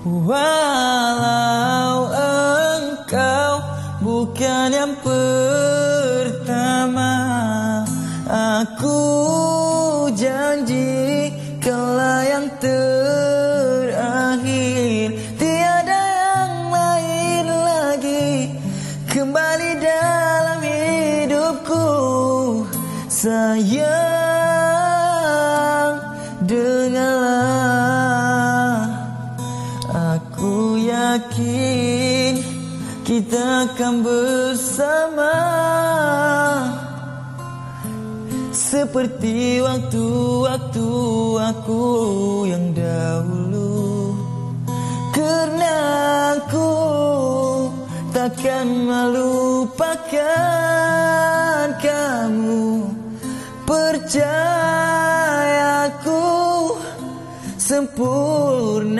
Walau engkau bukan yang pertama Aku janji kaulah yang terakhir Tiada yang lain lagi. Kembali dalam hidupku Sayang dengarlah yakin kita akan bersama. Seperti waktu-waktu aku yang dahulu. Kerana aku takkan melupakan kamu. Percayaku sempurna